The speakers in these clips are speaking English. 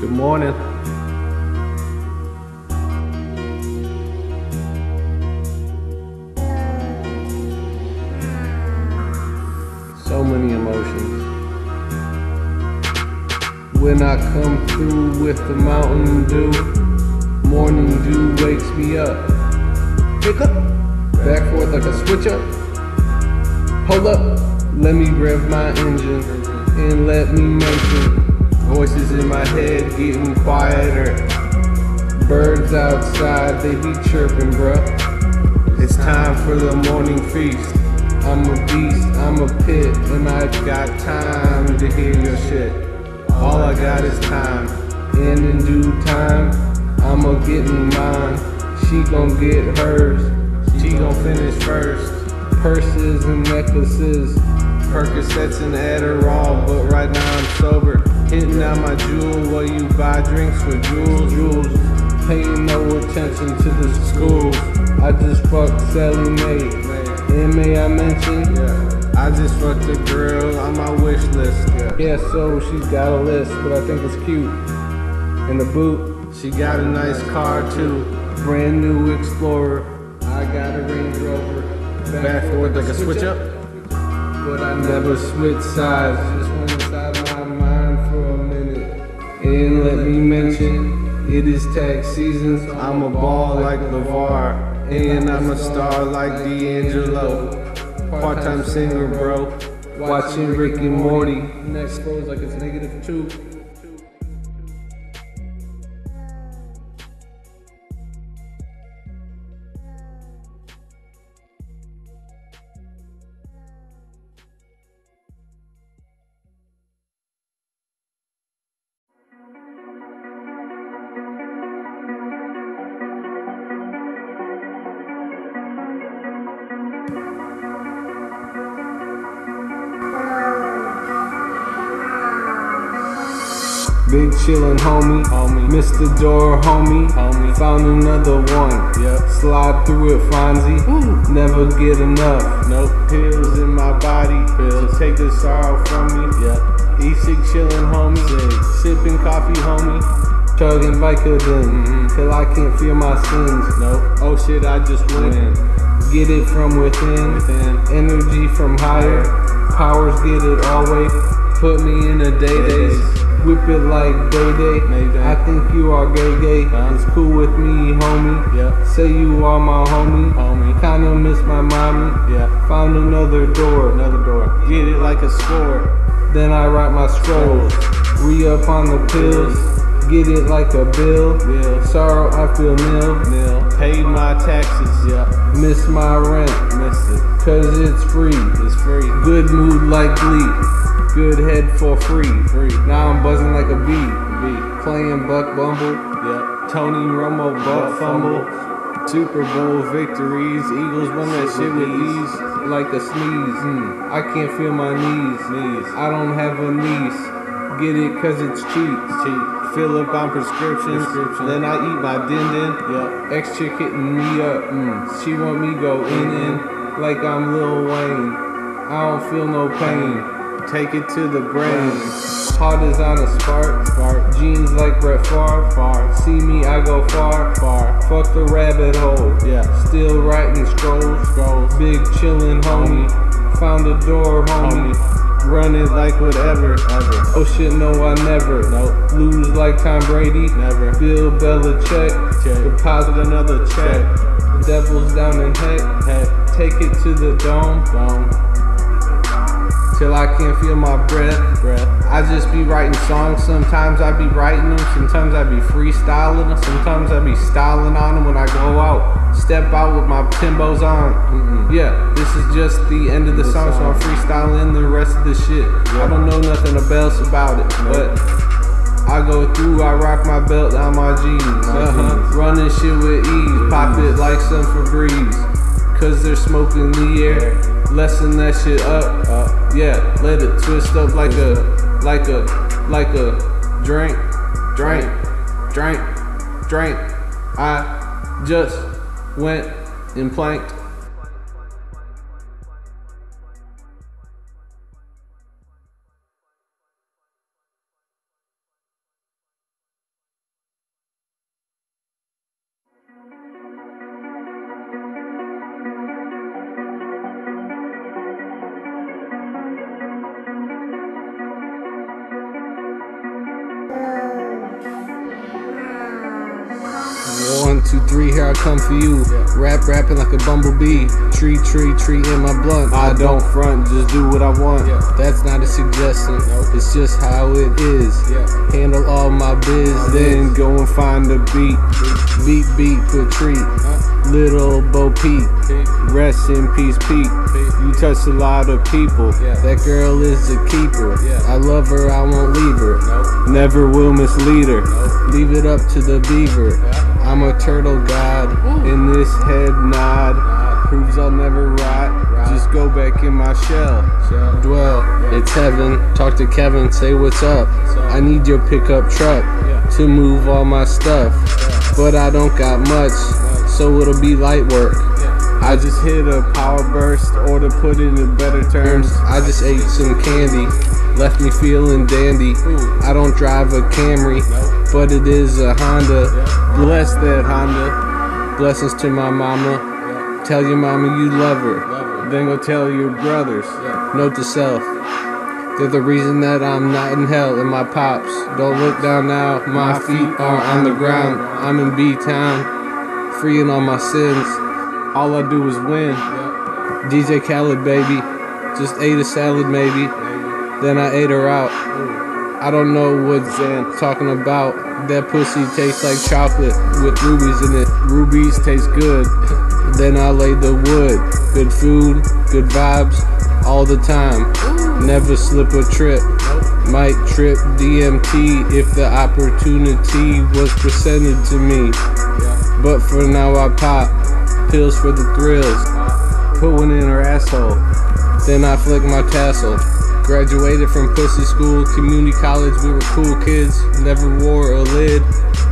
Good morning. So many emotions. When I come through with the Mountain Dew, morning dew wakes me up. Pick up, back forth like a switch up. Hold up, let me rev my engine and let me mention in my head getting quieter. Birds outside, they be chirping, bruh. It's time for the morning feast. I'm a beast, I'm a pit, and I've got time to hear your shit. All I got is time, and in due time, I'ma get mine. She gon' get hers, she gon' finish first. Purses and necklaces, Percocets and Adderall, but right now I'm sober. Hitting out my jewel while you buy drinks for jewels, jewels. Paying no attention to the school. I just fucked Sallie Mae. And may I mention? Yeah. I just fucked a girl on my wish list. Yeah. yeah, so she's got a list, but I think it's cute. In the boot, she got a nice car too. Brand new Explorer. I got a Range Rover. Back forward like a switch up. But I never switch sides. And let me mention, it is tax season. I'm a ball like LaVar. And I'm a star like D'Angelo. Part-time singer, bro. Watching Rick and Morty. Next goes like it's negative two. Big chillin' homie, homie. Mr. Door homie, homie. Found another one. Yep. Slide through it, Fonzie. Ooh. Never get enough. Nope. Pills in my body. Pills. take the sorrow from me. Yep. E-cig chillin' homie. Sig. Sipping coffee homie. Chugging Vicodin. Mm-hmm. Till I can't feel my sins. Nope. Oh shit, I just win. Get it from within. within. Energy from higher. Powers get it always. Put me in a day days. Whip it like Day Day. I think you are gay gay. It's cool with me, homie. Yeah. Say you are my homie. Homie. Kinda miss my mommy. Yeah. Found another door. Another door. Get it like a score. Then I write my scrolls. Re up on the pills. Get it like a bill. bill. Sorrow, I feel nil. Nil. Paid my taxes. Yeah. Miss my rent. Miss it. Cause it's free. It's free. Good mood like Glee. Good head for free. Free. Now I'm buzzing like a bee. bee. Playing Buck Bumble. Yep. Tony Romo butt fumble. Super Bowl victories. Eagles won that shit with ease. Like a sneeze. Mm. I can't feel my knees. knees. I don't have a niece. Get it cause it's cheap. Cheap. Fill up on prescriptions. Prescription. Then I eat my din din. Yep. Ex chick hitting me up. Mm. She want me go in in. Like I'm Lil Wayne. I don't feel no pain take it to the brain. Hot as on a spark, spark. Jeans like Brett Favre, far. See me, I go far, far. Fuck the rabbit hole, yeah. Still writing scrolls, scrolls. Big chillin' homie. Found a door, homie. Run it like whatever, ever. Oh shit, no, I never. Nope. Lose like Tom Brady, never. Bill Belichick, check. Deposit another check. check. Devil's down in heck, heck. Take it to the dome, dome till I can't feel my breath. breath. I just be writing songs. Sometimes I be writing them. Sometimes I be freestyling them. Sometimes I be styling on them when I go out. Step out with my Timbos on. Mm-mm. Yeah, this is just the end of the, the song, song, so I'm freestyling the rest of the shit. I don't know nothing else about it, but. I go through, I rock my belt down my jeans. Uh-huh. Running shit with ease, pop it like some Febreze. Cause they're smoking the air lessen that shit up. Yeah, let it twist up like a, like a, like a drink, drink, drink, drink. I just went and planked two, three, here I come for you. Rap, rapping like a bumblebee. Tree, tree, tree in my blunt. I don't front, just do what I want. That's not a suggestion, it's just how it is. Handle all my biz, then go and find a beat. Beat, beat, retreat. Little Bo Peep, rest in peace, Pete. You touched a lot of people. That girl is a keeper. I love her, I won't leave her. Never will mislead her. Leave it up to the beaver. I'm a turtle god in this head nod. Proves I'll never rot. Just go back in my shell. Dwell, it's heaven. Talk to Kevin, say what's up. I need your pickup truck to move all my stuff. But I don't got much, so it'll be light work. I just hit a power burst, or to put it in better terms, I just ate some candy, left me feeling dandy. I don't drive a Camry, but it is a Honda. Bless that Honda. Blessings to my mama. Tell your mama you love her. Then go tell your brothers. Note to self. They're the reason that I'm not in hell and my pops. Don't look down now, my feet are on the ground. I'm in B Town, freeing all my sins. All I do is win. DJ Khaled, baby. Just ate a salad, maybe. Then I ate her out. I don't know what Zan talking about. That pussy tastes like chocolate with rubies in it. Rubies taste good. Then I lay the wood. Good food, good vibes, all the time. Never slip a trip. Might trip DMT if the opportunity was presented to me. But for now I pop pills for the thrills. Put one in her asshole. Then I flick my tassel. Graduated from pussy school, community college, we were cool kids. Never wore a lid,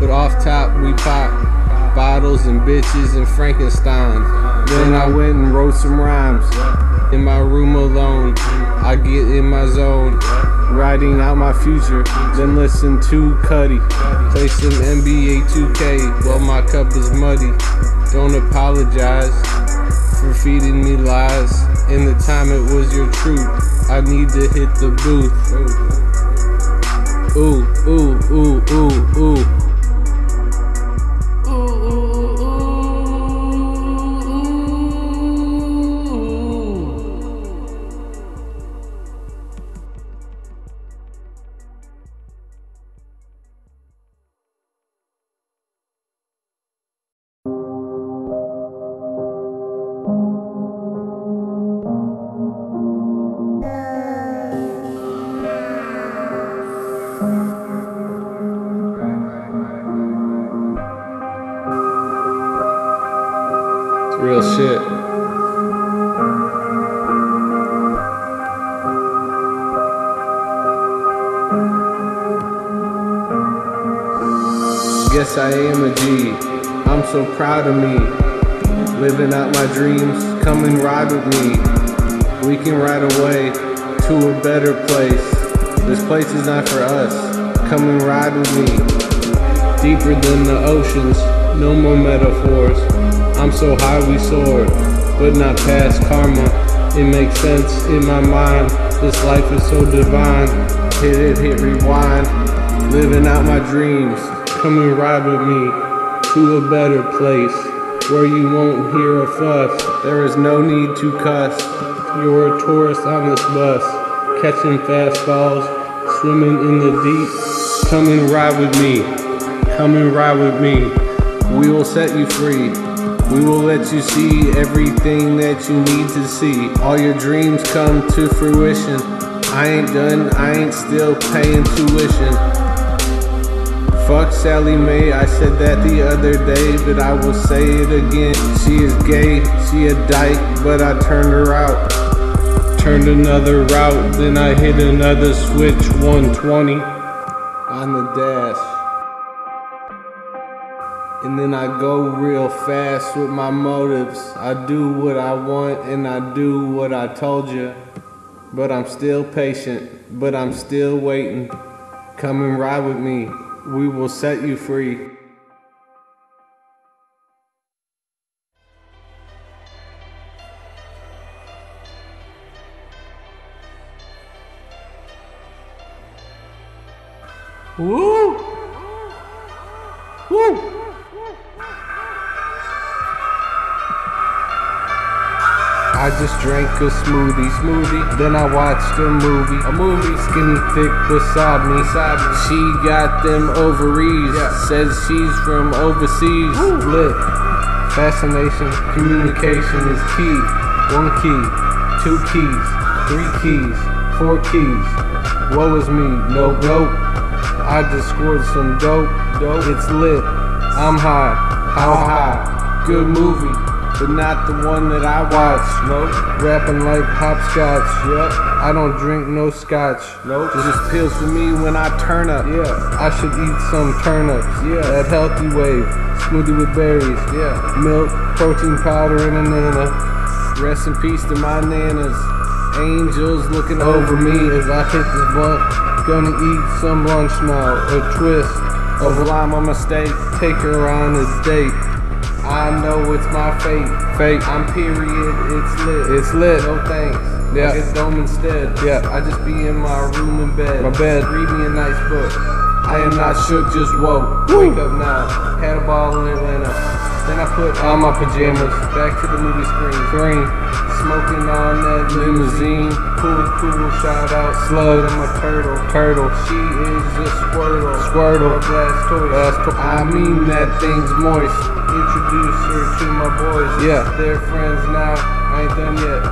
but off top we pop bottles and bitches and Frankenstein. Then I went and wrote some rhymes in my room alone. I get in my zone, writing out my future. Then listen to Cudi, play some NBA 2K while my cup is muddy. Don't apologize for feeding me lies. In the time it was your truth, I need to hit the booth. Ooh, ooh, ooh, ooh, ooh. Guess I am a G. I'm so proud of me. Living out my dreams. Come and ride with me. We can ride away to a better place. This place is not for us. Come and ride with me. Deeper than the oceans. No more metaphors. I'm so high we soared, but not past karma. It makes sense in my mind. This life is so divine. Hit it, hit rewind. Living out my dreams. Come and ride with me to a better place where you won't hear a fuss. There is no need to cuss. You're a tourist on this bus, catching fastballs, swimming in the deep. Come and ride with me. Come and ride with me. We will set you free. We will let you see everything that you need to see. All your dreams come to fruition. I ain't done, I ain't still paying tuition. Fuck Sallie Mae, I said that the other day, but I will say it again. She is gay, she a dyke, but I turned her out. Turned another route, then I hit another switch 120 on the dash. And then I go real fast with my motives. I do what I want and I do what I told you. But I'm still patient, but I'm still waiting. Come and ride with me. We will set you free. A smoothie, smoothie. Then I watched a movie, a movie. Skinny thick beside me, beside me. She got them ovaries. Yeah. Says she's from overseas. Woo. Lit. Fascination, communication is key. One key, two keys, three keys, four keys. Woe is me, no dope. I just scored some dope. Dope. It's lit. I'm high. How high? Good movie, but not the one that I watch. Nope. Rapping like hopscotch. Yep. I don't drink no scotch. Nope. It just pills for me when I turn up. Yeah. I should eat some turnips. Yeah. That healthy wave. Smoothie with berries. Yeah. Milk, protein powder, and a nana. Rest in peace to my nanas. Angels looking oh, over me as I hit this blunt. Gonna eat some lunch now. A twist of lime on my steak. Take her on a date. I know it's my fate. Fate. I'm period. It's lit. It's lit. No thanks. Yeah. I get dome instead. Yeah. I just be in my room in bed. My bed. Read me a nice book. I am not shook, just woke. Woo. Wake up now. Had a ball in Atlanta. Then I put on my pajamas. Back to the movie screen. Green. Smoking on that limousine. Cool, cool. Shout out. Slug. I'm a turtle. Turtle. She is a Squirtle. Squirtle. Blastoise. toy. I mean that thing's moist. Introduce her to my boys. Yeah. They're friends now. I ain't done yet.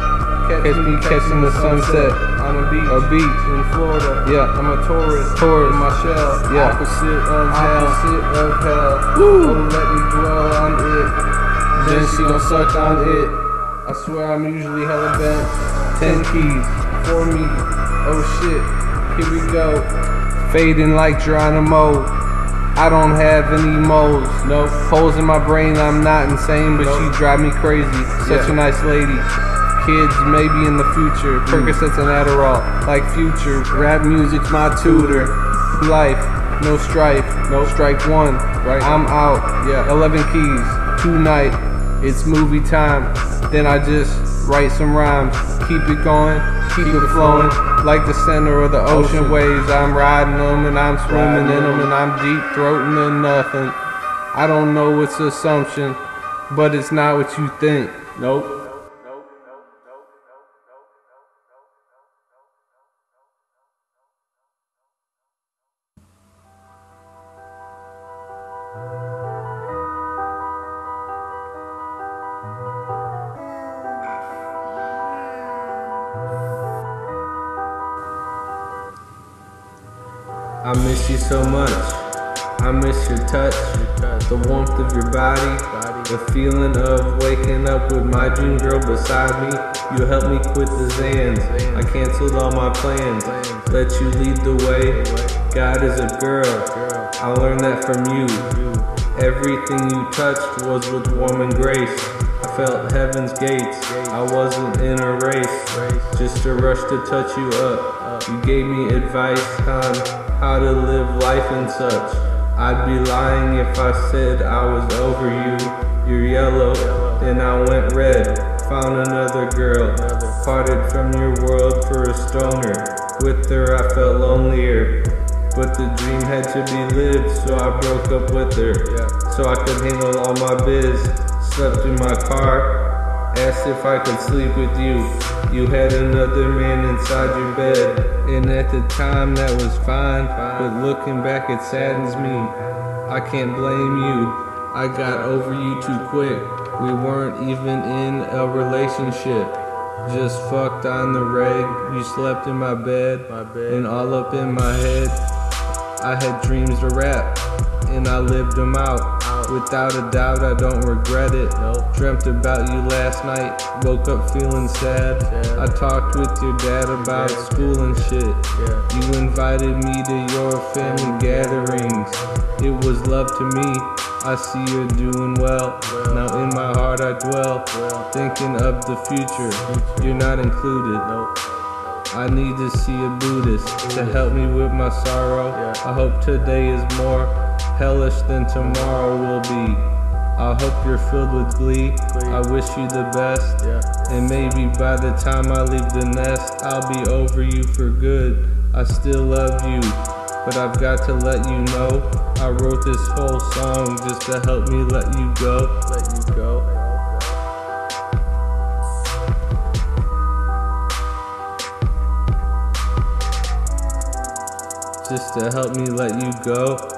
Catch, me catching the sunset on a beach, a beach in Florida. Yeah, I'm a tourist, tourist in my shell. Yeah, opposite of hell, opposite of hell. Woo. Oh, let me dwell on it. Then she gon' suck on it. I swear I'm usually hella bent. Ten keys for me. Oh shit, here we go. Fading like Geronimo. I don't have any moles, no holes in my brain. I'm not insane, but nope. she drive me crazy. Such yeah. a nice lady kids, maybe in the future. Mm. Percocets and Adderall, like future. Rap music's my tutor. Life, no strife, no strike one. Right. I'm out. Yeah. 11 keys, tonight. It's movie time. Then I just write some rhymes. Keep it going, keep, it flowing. Like the center of the ocean, ocean, waves. I'm riding them and I'm swimming in them and I'm deep throating in nothing. I don't know what's assumption, but it's not what you think. Nope. Miss you so much. I miss your touch, the warmth of your body, the feeling of waking up with my dream girl beside me. You helped me quit the Zans. I canceled all my plans. Let you lead the way. God is a girl. I learned that from you. Everything you touched was with warm and grace. I felt heaven's gates. I wasn't in a race, just a rush to touch you up. You gave me advice on how to live life and such. I'd be lying if I said I was over you. You're yellow, then I went red. Found another girl, parted from your world for a stoner. With her I felt lonelier. But the dream had to be lived, so I broke up with her. So I could handle all my biz. Slept in my car, Asked if I could sleep with you. You had another man inside your bed. And at the time that was fine. But looking back, it saddens me. I can't blame you. I got over you too quick. We weren't even in a relationship. Just fucked on the reg. You slept in my bed, my bed. and all up in my head. I had dreams to rap, and I lived them out. Without a doubt, I don't regret it. Nope. Dreamt about you last night, woke up feeling sad. sad. I talked with your dad about yeah. school and shit. Yeah. You invited me to your family gatherings. It was love to me. I see you're doing well. well. Now in my heart I dwell, well. thinking of the future. future. You're not included. Nope. I need to see a Buddhist, to help me with my sorrow. I hope today is more hellish than tomorrow will be. I hope you're filled with glee. I wish you the best. And maybe by the time I leave the nest, I'll be over you for good. I still love you, but I've got to let you know. I wrote this whole song just to help me let you go. Let you go. Just to help me let you go.